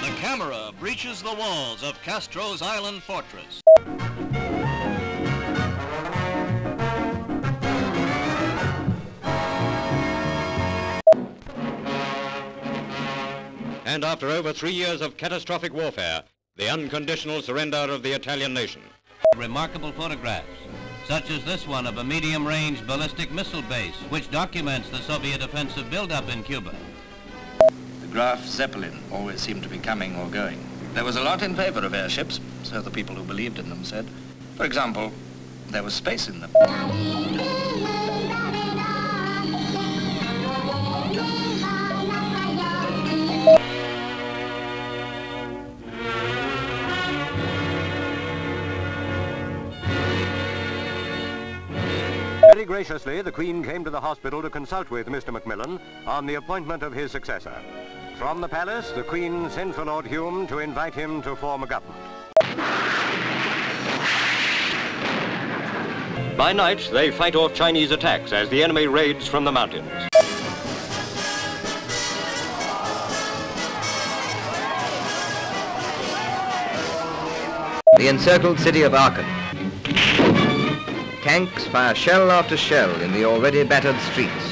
The camera breaches the walls of Castro's island fortress. And after over three years of catastrophic warfare, the unconditional surrender of the Italian nation. Remarkable photographs, such as this one of a medium-range ballistic missile base, which documents the Soviet offensive buildup in Cuba. The Graf Zeppelin always seemed to be coming or going. There was a lot in favor of airships, so the people who believed in them said. For example, there was space in them. Very graciously, the Queen came to the hospital to consult with Mr. Macmillan on the appointment of his successor. From the palace, the Queen sent for Lord Home to invite him to form a government. By night, they fight off Chinese attacks as the enemy raids from the mountains. The encircled city of Aachen. Tanks fire shell after shell in the already battered streets.